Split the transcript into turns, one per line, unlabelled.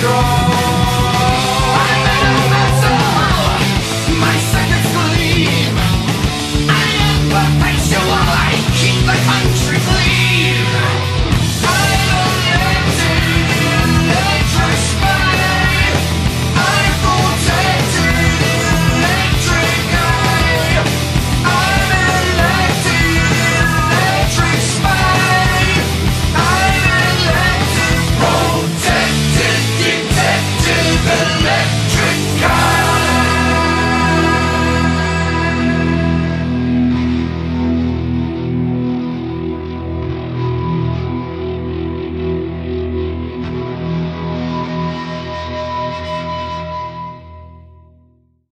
draw.